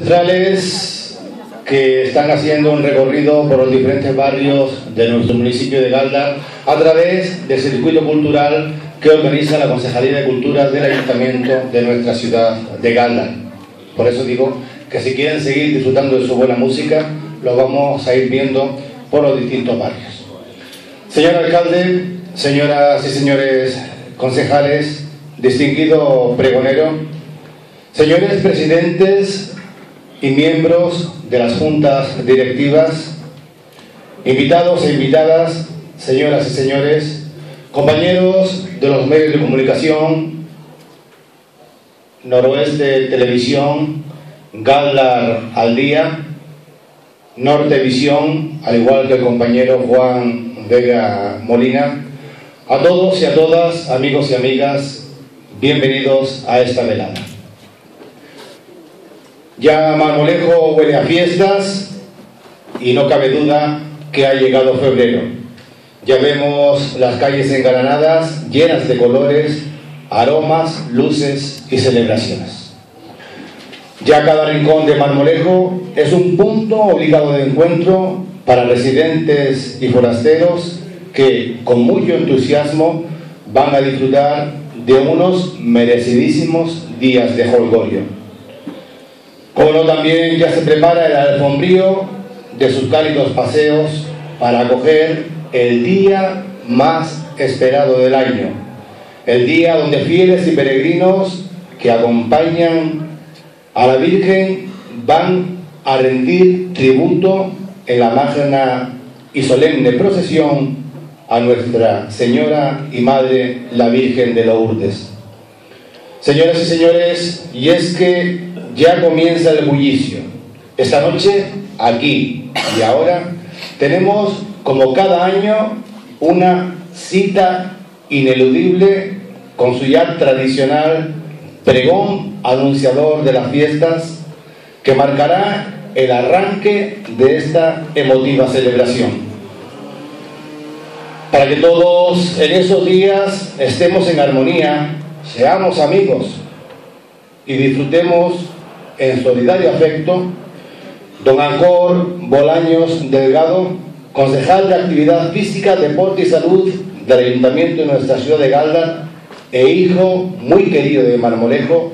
Centrales que están haciendo un recorrido por los diferentes barrios de nuestro municipio de Galda a través del circuito cultural que organiza la Concejalía de Cultura del Ayuntamiento de nuestra ciudad de Galda. Por eso digo que si quieren seguir disfrutando de su buena música, lo vamos a ir viendo por los distintos barrios. Señor alcalde, señoras y señores concejales, distinguido pregonero, señores presidentes y miembros de las juntas directivas, invitados e invitadas, señoras y señores, compañeros de los medios de comunicación, Noroeste Televisión, Gallar al Día, Norte Visión, al igual que el compañero Juan Vega Molina, a todos y a todas, amigos y amigas, bienvenidos a esta velada. Ya Marmolejo huele a fiestas y no cabe duda que ha llegado febrero. Ya vemos las calles engalanadas, llenas de colores, aromas, luces y celebraciones. Ya cada rincón de Marmolejo es un punto obligado de encuentro para residentes y forasteros que con mucho entusiasmo van a disfrutar de unos merecidísimos días de holgorio. Como también ya se prepara el alfombrío de sus cálidos paseos para acoger el día más esperado del año, el día donde fieles y peregrinos que acompañan a la Virgen van a rendir tributo en la magna y solemne procesión a Nuestra Señora y Madre, la Virgen de Lourdes. Señoras y señores, y es que ya comienza el bullicio. Esta noche, aquí y ahora, tenemos como cada año una cita ineludible con su ya tradicional pregón anunciador de las fiestas que marcará el arranque de esta emotiva celebración. Para que todos en esos días estemos en armonía, seamos amigos y disfrutemos en solidario afecto, don Ancor Bolaños Delgado, concejal de Actividad Física, Deporte y Salud del Ayuntamiento de nuestra ciudad de Galda e hijo muy querido de Marmolejo,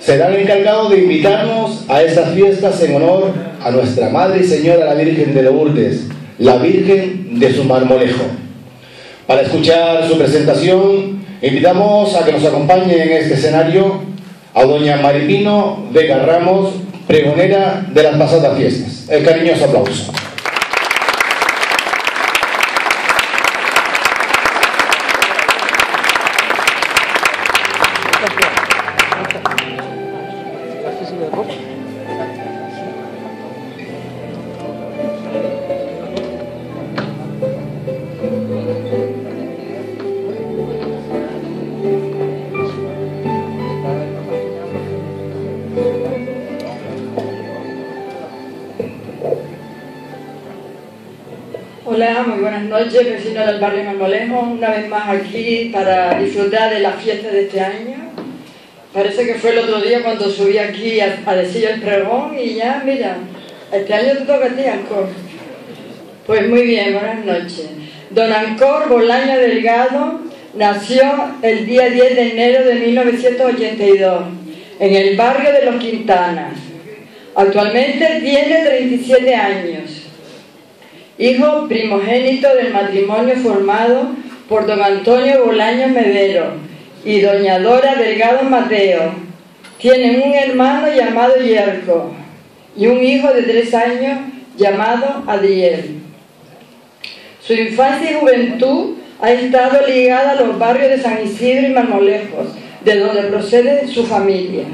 será el encargado de invitarnos a esas fiestas en honor a nuestra Madre y Señora la Virgen de Lourdes, la Virgen de su Marmolejo. Para escuchar su presentación, invitamos a que nos acompañe en este escenario a doña Maripino Vega Ramos, pregonera de las pasadas fiestas. El cariñoso aplauso. Noches, vecinos del barrio Marmolejo, una vez más aquí para disfrutar de la fiesta de este año. Parece que fue el otro día cuando subí aquí a, decir el pregón y ya, mira, este año te toca a ti, Ancor. Pues muy bien, buenas noches. Don Ancor Bolaño Delgado nació el día 10 de enero de 1982 en el barrio de Los Quintanas. Actualmente tiene 37 años hijo primogénito del matrimonio formado por don Antonio Bolaños Medero y doña Dora Delgado Mateo. Tienen un hermano llamado Yerko y un hijo de tres años llamado Adiel. Su infancia y juventud ha estado ligada a los barrios de San Isidro y Marmolejos, de donde procede su familia.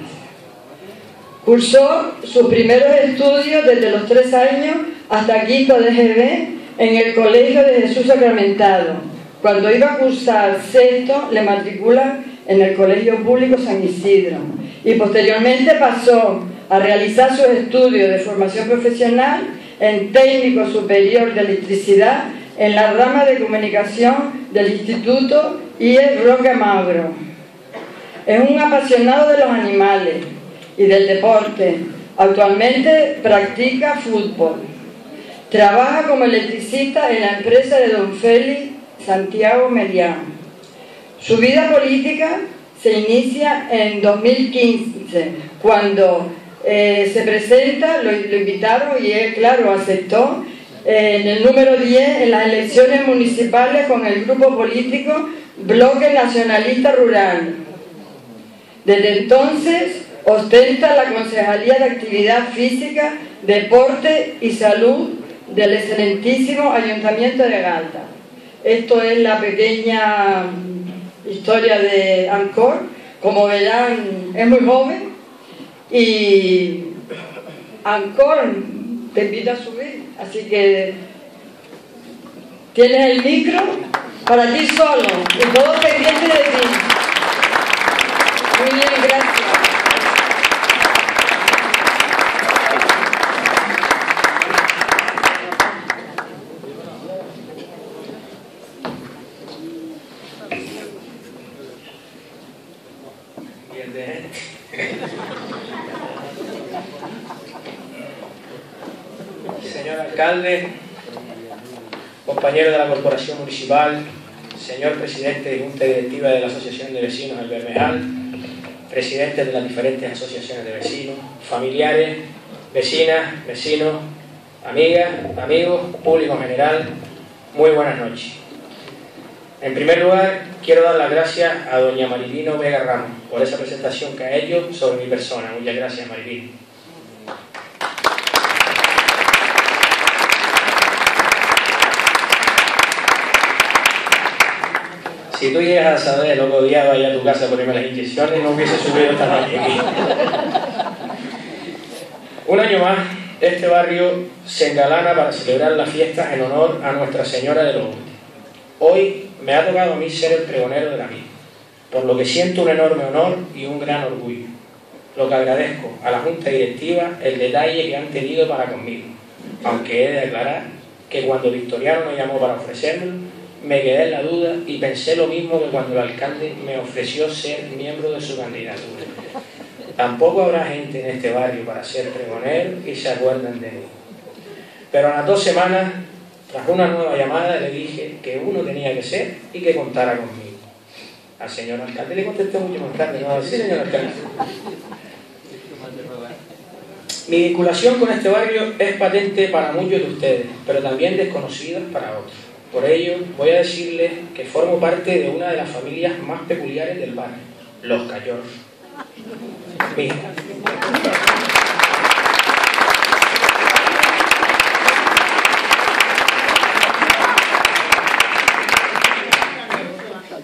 Cursó sus primeros estudios desde los tres años hasta quinto de GB en el Colegio de Jesús Sacramentado. Cuando iba a cursar sexto, le matriculan en el Colegio Público San Isidro y posteriormente pasó a realizar sus estudios de formación profesional en técnico superior de electricidad en la rama de comunicación del Instituto IE Roque Mauro. Es un apasionado de los animales y del deporte, Actualmente practica fútbol. Trabaja como electricista en la empresa de don Félix Santiago Melián. Su vida política se inicia en 2015, cuando eh, se presenta, lo, invitaron y él, claro, aceptó eh, en el número 10 en las elecciones municipales con el grupo político Bloque Nacionalista Rural. Desde entonces ostenta la Concejalía de Actividad Física, Deporte y Salud del excelentísimo Ayuntamiento de Galta. Esto es la pequeña historia de Ancor. Como verán, es muy joven y Ancor te invita a subir. Así que tienes el micro para ti solo y todo pendiente de ti. Muy bien, gracias. Señor alcalde, compañero de la corporación municipal, señor presidente de Junta Directiva de la Asociación de Vecinos del Bermejal, presidentes de las diferentes asociaciones de vecinos, familiares, vecinas, vecinos, amigas, amigos, público en general, muy buenas noches. En primer lugar, quiero dar las gracias a doña Marilino Vega Ramos por esa presentación que ha hecho sobre mi persona. Muchas gracias, Marilino. Si tú llegas a saber lo que odiaba ir a tu casa por las inyecciones, no hubiese subido esta noche aquí. Un año más, este barrio se engalana para celebrar las fiestas en honor a Nuestra Señora de los Hoy me ha tocado a mí ser el pregonero de la misma, por lo que siento un enorme honor y un gran orgullo. Lo que agradezco a la Junta Directiva el detalle que han tenido para conmigo, aunque he de aclarar que cuando Victoriano me llamó para ofrecerlo, me quedé en la duda y pensé lo mismo que cuando el alcalde me ofreció ser miembro de su candidatura. Tampoco habrá gente en este barrio para ser pregonero y se acuerdan de mí. Pero a las dos semanas tras una nueva llamada le dije que uno tenía que ser y que contara conmigo. Al señor alcalde le contesté mucho más tarde, no, señor alcalde. Mi vinculación con este barrio es patente para muchos de ustedes, pero también desconocida para otros. Por ello, voy a decirles que formo parte de una de las familias más peculiares del barrio, los Cayorros. Mira.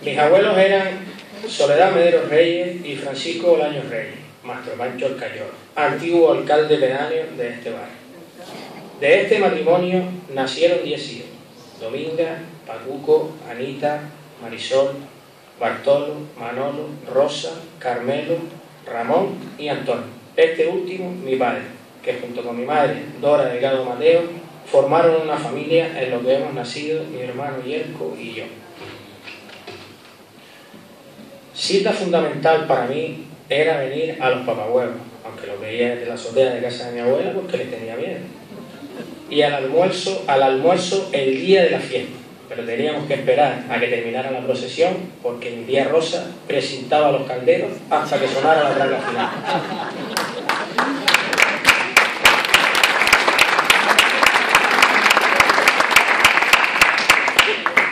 Mis abuelos eran Soledad Medero Reyes y Francisco Bolaños Reyes, Mastro Pancho antiguo alcalde pedáneo de este barrio. De este matrimonio nacieron diez hijos, Dominga, Pacuco, Anita, Marisol, Bartolo, Manolo, Rosa, Carmelo, Ramón y Antonio. Este último, mi padre, que junto con mi madre, Dora Delgado Mateo, formaron una familia en lo que hemos nacido mi hermano Yerko y yo. Cita fundamental para mí era venir a los papahuevos, aunque lo veía desde la azotea de casa de mi abuela porque le tenía miedo. Y al almuerzo, al almuerzo el día de la fiesta. Pero teníamos que esperar a que terminara la procesión porque mi tía Rosa presentaba los calderos hasta que sonara la traga final.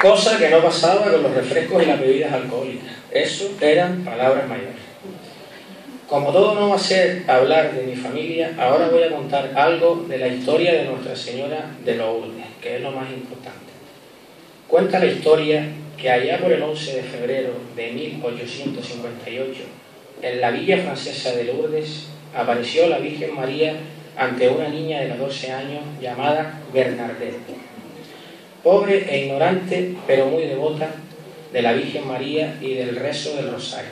Cosa que no pasaba con los refrescos y las bebidas alcohólicas. Eso eran palabras mayores. Como todo no va a ser hablar de mi familia, ahora voy a contar algo de la historia de Nuestra Señora de Lourdes, que es lo más importante. Cuenta la historia que allá por el 11 de febrero de 1858, en la villa francesa de Lourdes, apareció la Virgen María ante una niña de 12 años llamada Bernadette pobre e ignorante, pero muy devota de la Virgen María y del rezo del Rosario.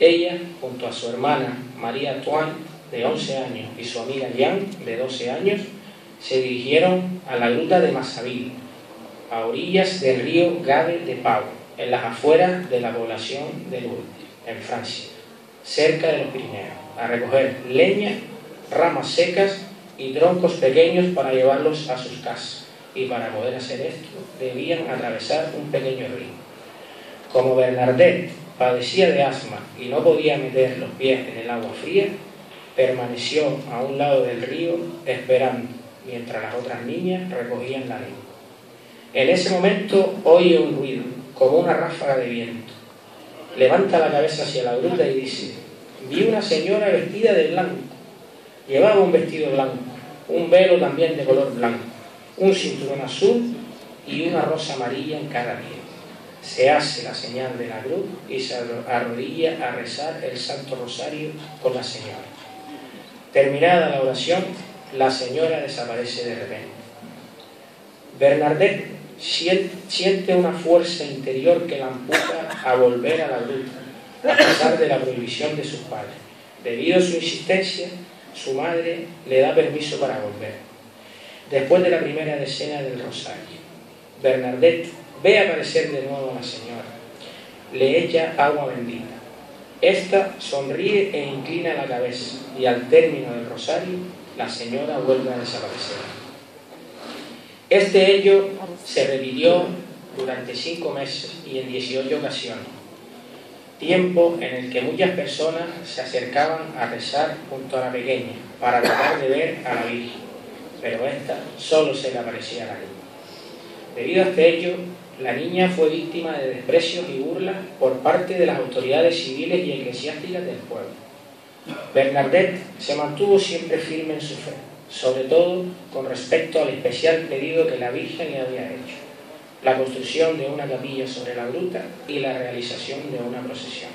Ella, junto a su hermana María Tuan, de 11 años, y su amiga Jan, de 12 años, se dirigieron a la gruta de Massabil, a orillas del río Gave de Pau, en las afueras de la población de Lourdes, en Francia, cerca de los Pirineos, a recoger leña ramas secas y troncos pequeños para llevarlos a sus casas. Y para poder hacer esto debían atravesar un pequeño río. Como Bernadette padecía de asma y no podía meter los pies en el agua fría, permaneció a un lado del río esperando, mientras las otras niñas recogían la arena. En ese momento oye un ruido, como una ráfaga de viento. Levanta la cabeza hacia la gruta y dice, vi una señora vestida de blanco. Llevaba un vestido blanco, un velo también de color blanco, un cinturón azul y una rosa amarilla en cada pie se hace la señal de la cruz y se arrodilla a rezar el Santo Rosario con la Señora. Terminada la oración, la Señora desaparece de repente. Bernadette siente una fuerza interior que la empuja a volver a la gruta, a pesar de la prohibición de sus padres. Debido a su insistencia, su madre le da permiso para volver. Después de la primera decena del rosario, Bernadette Ve aparecer de nuevo a la señora. Le echa agua bendita. Esta sonríe e inclina la cabeza y al término del rosario la señora vuelve a desaparecer. Este hecho se repitió durante cinco meses y en 18 ocasiones, tiempo en el que muchas personas se acercaban a rezar junto a la pequeña para tratar de ver a la Virgen, pero esta solo se le aparecía a la niña. Debido a este hecho, la niña fue víctima de desprecios y burlas por parte de las autoridades civiles y eclesiásticas del pueblo. Bernadette se mantuvo siempre firme en su fe, sobre todo con respecto al especial pedido que la Virgen le había hecho, la construcción de una capilla sobre la gruta y la realización de una procesión.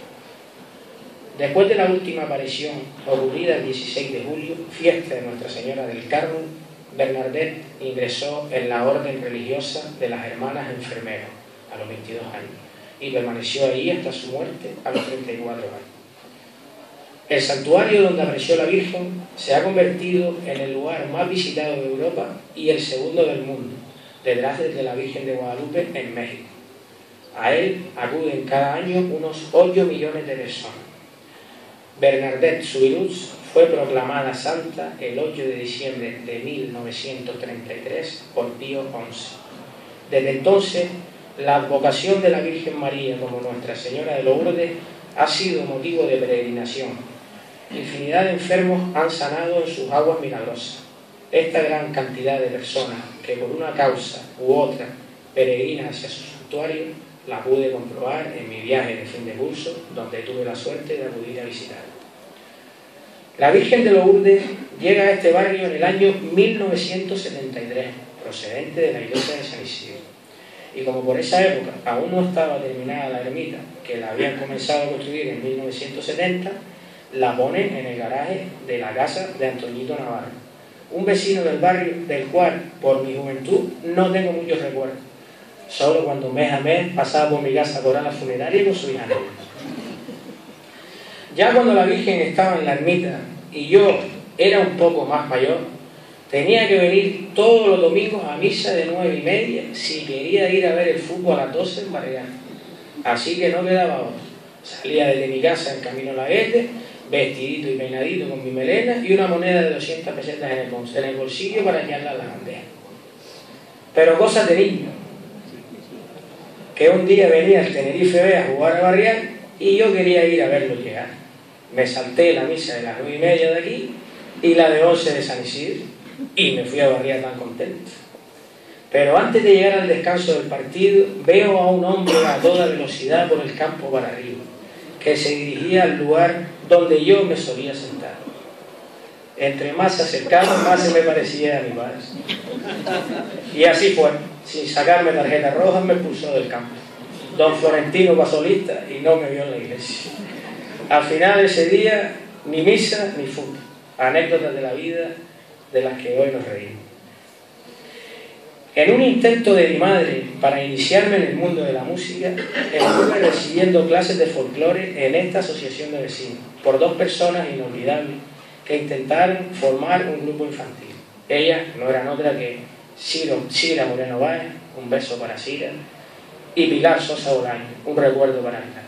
Después de la última aparición ocurrida el 16 de julio, fiesta de Nuestra Señora del Carmen, Bernadette ingresó en la orden religiosa de las hermanas enfermeras a los 22 años y permaneció ahí hasta su muerte a los 34 años. El santuario donde apareció la Virgen se ha convertido en el lugar más visitado de Europa y el segundo del mundo, detrás de la Virgen de Guadalupe en México. A él acuden cada año unos 8 millones de personas. Bernadette Subiruz fue proclamada santa el 8 de diciembre de 1933 por Pío XI. Desde entonces, la advocación de la Virgen María como Nuestra Señora de Lourdes ha sido motivo de peregrinación. Infinidad de enfermos han sanado en sus aguas milagrosas. Esta gran cantidad de personas que por una causa u otra peregrinan hacia su santuario, la pude comprobar en mi viaje de fin de curso, donde tuve la suerte de acudir a visitar. La Virgen de Lourdes llega a este barrio en el año 1973, procedente de la iglesia de San Isidro. Y como por esa época aún no estaba terminada la ermita, que la habían comenzado a construir en 1970, la ponen en el garaje de la casa de Antoñito Navarro, un vecino del barrio del cual, por mi juventud, no tengo muchos recuerdos. Solo cuando mes a mes pasaba por mi casa a la funeraria con su hija ya cuando la Virgen estaba en la ermita y yo era un poco más mayor, tenía que venir todos los domingos a misa de nueve y media si quería ir a ver el fútbol a las 12 en Mariana. Así que no quedaba otro. Salía desde mi casa en camino a la Guete, vestidito y peinadito con mi melena y una moneda de 200 pesetas en el, bolsillo para echarla a la bandeja. Pero cosas de niño. Que un día venía el Tenerife B a jugar a Barrial y yo quería ir a verlo llegar me salté la misa de las nueve y media de aquí y la de once de San Isidro y me fui a barriar tan contento. Pero antes de llegar al descanso del partido, veo a un hombre a toda velocidad por el campo para arriba, que se dirigía al lugar donde yo me solía sentar. Entre más se acercaba, más se me parecía a mi padre. Y así fue, sin sacarme tarjeta roja, me pulsó del campo. Don Florentino pasó lista y no me vio en la iglesia. Al final de ese día, ni misa ni fútbol. Anécdotas de la vida de las que hoy nos reímos. En un intento de mi madre para iniciarme en el mundo de la música, estuve recibiendo clases de folclore en esta asociación de vecinos por dos personas inolvidables que intentaron formar un grupo infantil. Ellas no eran otra que Ciro, Cira Moreno Báez, un beso para Cira, y Pilar Sosa Bolaño, un recuerdo para Pilar.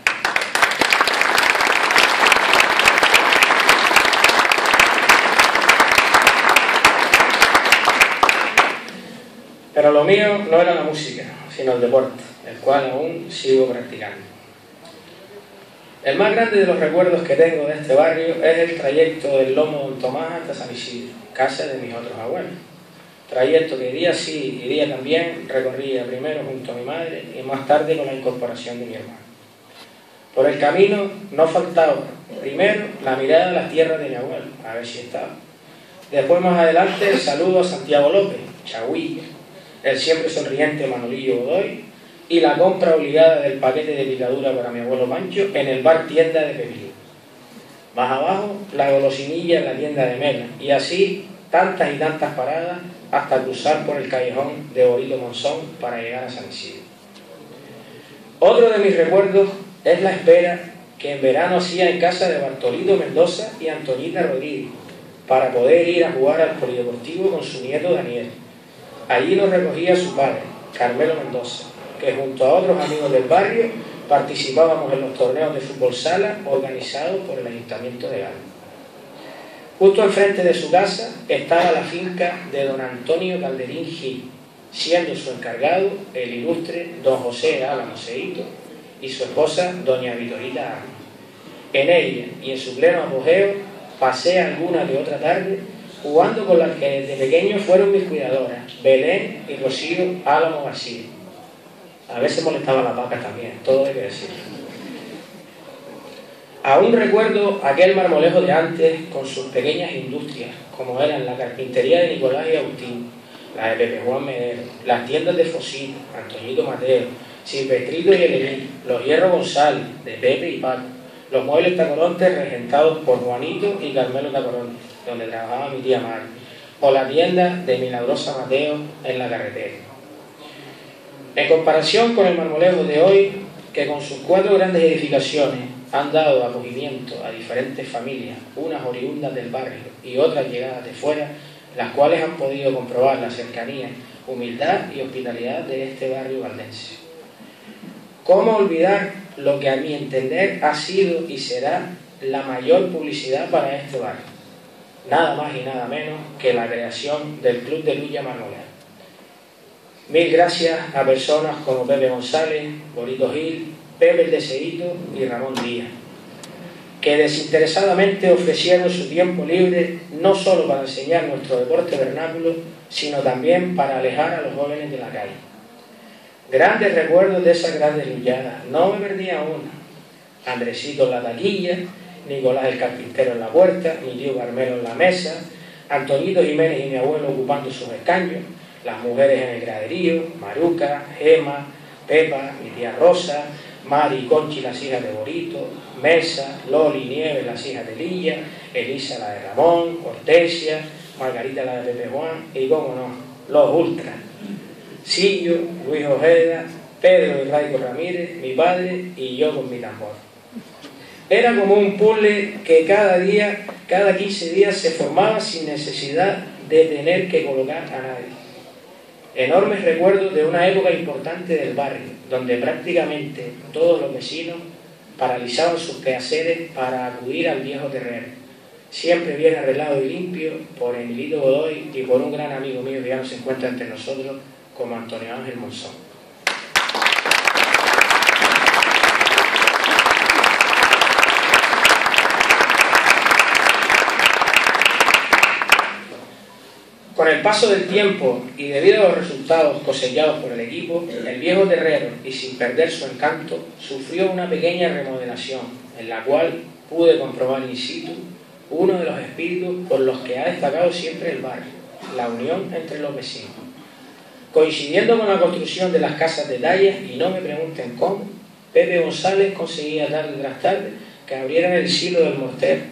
Pero lo mío no era la música, sino el deporte, el cual aún sigo practicando. El más grande de los recuerdos que tengo de este barrio es el trayecto del Lomo Don Tomás hasta San Isidro, casa de mis otros abuelos. Trayecto que día sí y día también recorría primero junto a mi madre y más tarde con la incorporación de mi hermano. Por el camino no faltaba, primero, la mirada a las tierras de mi abuelo, a ver si estaba. Después, más adelante, el saludo a Santiago López, Chagüí, el siempre sonriente Manolillo Godoy y la compra obligada del paquete de picadura para mi abuelo Pancho en el bar tienda de Pepilín. Más abajo, la golosinilla en la tienda de Mela, y así tantas y tantas paradas hasta cruzar por el callejón de Borito Monzón para llegar a San Isidro. Otro de mis recuerdos es la espera que en verano hacía en casa de Bartolito Mendoza y Antonita Rodríguez para poder ir a jugar al polideportivo con su nieto Daniel. Allí nos recogía su padre, Carmelo Mendoza, que junto a otros amigos del barrio participábamos en los torneos de fútbol sala organizados por el Ayuntamiento de Galo. Justo enfrente de su casa estaba la finca de don Antonio Calderín Gil, siendo su encargado el ilustre don José Álamo Seito y su esposa doña Vitorita. En ella y en su pleno apogeo pasé alguna de otra tarde jugando con las que desde pequeño fueron mis cuidadoras, Belén y Rocío Álamo García. A veces molestaba la vaca también, todo hay que decir. Aún recuerdo aquel marmolejo de antes con sus pequeñas industrias, como eran la carpintería de Nicolás y Agustín, la de Pepe Juan Medero, las tiendas de Fosito, Antoñito Mateo, Silvestrito y Elení, los Hierro González, de Pepe y Paco, los muebles tacorontes regentados por Juanito y Carmelo Tacoronte, donde trabajaba mi tía Mari, o la tienda de Milagrosa Mateo en la carretera. En comparación con el marmolejo de hoy, que con sus cuatro grandes edificaciones han dado acogimiento a diferentes familias, unas oriundas del barrio y otras llegadas de fuera, las cuales han podido comprobar la cercanía, humildad y hospitalidad de este barrio valdense. ¿Cómo olvidar lo que a mi entender ha sido y será la mayor publicidad para este barrio? Nada más y nada menos que la creación del Club de Lucha Marmolejo. Mil gracias a personas como Pepe González, Borito Gil, Pepe el Deseito y Ramón Díaz, que desinteresadamente ofrecieron su tiempo libre no solo para enseñar nuestro deporte vernáculo, sino también para alejar a los jóvenes de la calle. Grandes recuerdos de esas grandes lulladas, no me perdía una. Andresito en la taquilla, Nicolás el carpintero en la puerta, mi tío Carmelo en la mesa, Antonito Jiménez y mi abuelo ocupando sus escaños, las mujeres en el graderío, Maruca, Gema, Pepa, mi tía Rosa, Mari y Conchi, las hijas de Borito, Mesa, Loli, Nieves, las hijas de Lilla, Elisa, la de Ramón, Hortesia, Margarita, la de Pepe Juan, y cómo no, los ultras. Sillo, Luis Ojeda, Pedro y Raico Ramírez, mi padre y yo con mi tambor. Era como un puzzle que cada día, cada 15 días se formaba sin necesidad de tener que colocar a nadie. Enormes recuerdos de una época importante del barrio, donde prácticamente todos los vecinos paralizaban sus quehaceres para acudir al viejo terreno, siempre bien arreglado y limpio por Emilito Godoy y por un gran amigo mío que ya no se encuentra entre nosotros, como Antonio Ángel Monzón. Con el paso del tiempo y debido a los resultados cosechados por el equipo, el viejo terreno, y sin perder su encanto, sufrió una pequeña remodelación, en la cual pude comprobar in situ uno de los espíritus por los que ha destacado siempre el barrio, la unión entre los vecinos. Coincidiendo con la construcción de las casas de tallas, y no me pregunten cómo, Pepe González conseguía tarde tras tarde que abrieran el silo del mortero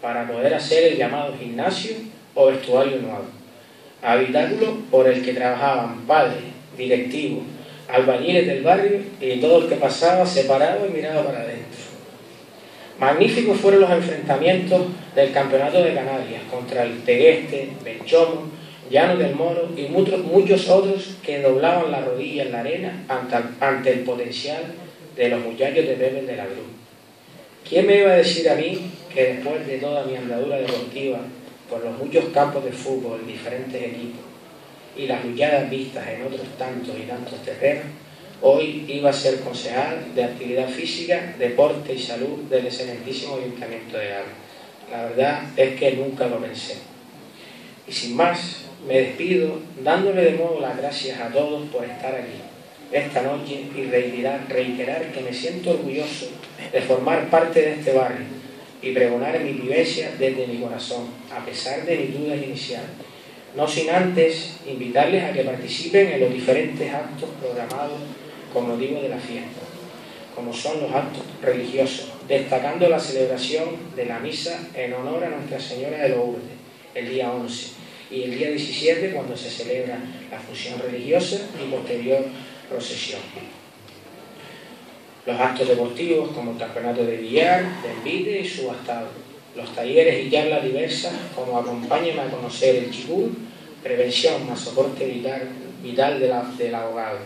para poder hacer el llamado gimnasio o vestuario nuevo. Habitáculo por el que trabajaban padres, directivos, albañiles del barrio y todo el que pasaba se paraba y miraba para adentro. Magníficos fueron los enfrentamientos del Campeonato de Canarias contra el Tegueste, Benchomo, Llano del Moro y muchos, muchos otros que doblaban la rodilla en la arena ante, ante el potencial de los muchachos de Pepe de la Cruz. ¿Quién me iba a decir a mí que después de toda mi andadura deportiva por los muchos campos de fútbol, diferentes equipos, y las hulladas vistas en otros tantos y tantos terrenos, hoy iba a ser concejal de actividad física, deporte y salud del excelentísimo Ayuntamiento de Gala. La verdad es que nunca lo pensé. Y sin más, me despido dándole de nuevo las gracias a todos por estar aquí esta noche y reiterar que me siento orgulloso de formar parte de este barrio y pregonar mi vivencia desde mi corazón, a pesar de mis dudas iniciales. No sin antes invitarles a que participen en los diferentes actos programados con motivo de la fiesta, como son los actos religiosos, destacando la celebración de la misa en honor a Nuestra Señora de Lourdes, el día 11, y el día 17 cuando se celebra la función religiosa y posterior procesión. Los actos deportivos como el campeonato de billar, de envite y subastado. Los talleres y charlas diversas como acompáñame a conocer el chikun, prevención más soporte vital, vital del abogado.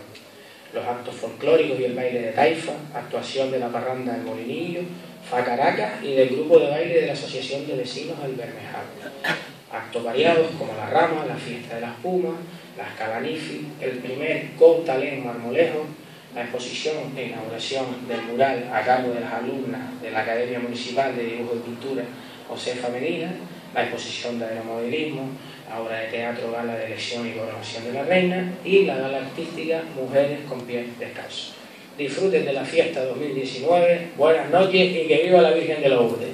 Los actos folclóricos y el baile de taifa, actuación de la parranda del Molinillo, Facaracas y del grupo de baile de la Asociación de Vecinos del Bermejal. Actos variados como la rama, la fiesta de las pumas, las Cabanifi, el primer Talén Marmolejo, la exposición e inauguración del mural a cargo de las alumnas de la Academia Municipal de Dibujo y Pintura Josefa Medina, la exposición de aeromodelismo, la obra de teatro Gala de Elección y Coronación de la Reina y la gala artística Mujeres con pies descalzos. Disfruten de la fiesta 2019, buenas noches y que viva la Virgen de Urdes.